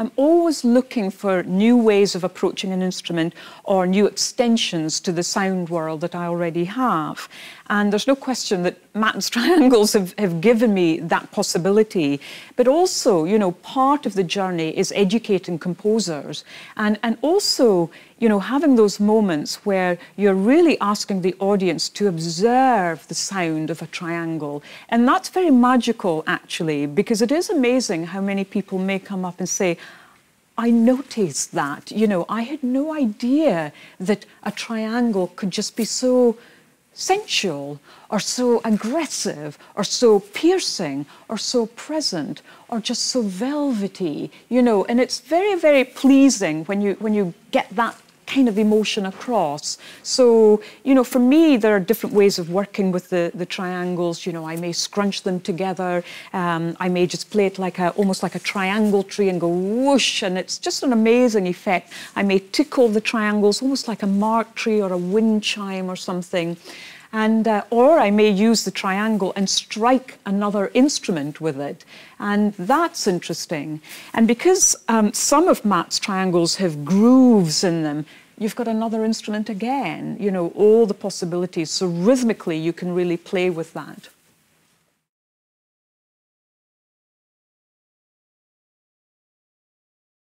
I'm always looking for new ways of approaching an instrument or new extensions to the sound world that I already have. And there's no question that Matt's triangles have, have given me that possibility. But also, you know, part of the journey is educating composers and, and also, you know, having those moments where you're really asking the audience to observe the sound of a triangle. And that's very magical, actually, because it is amazing how many people may come up and say, I noticed that. You know, I had no idea that a triangle could just be so sensual or so aggressive or so piercing or so present or just so velvety you know and it's very very pleasing when you when you get that kind of emotion across. So, you know, for me, there are different ways of working with the, the triangles. You know, I may scrunch them together. Um, I may just play it like a, almost like a triangle tree and go whoosh, and it's just an amazing effect. I may tickle the triangles almost like a mark tree or a wind chime or something and uh, or I may use the triangle and strike another instrument with it, and that's interesting. And because um, some of Matt's triangles have grooves in them, you've got another instrument again. You know all the possibilities. So rhythmically, you can really play with that.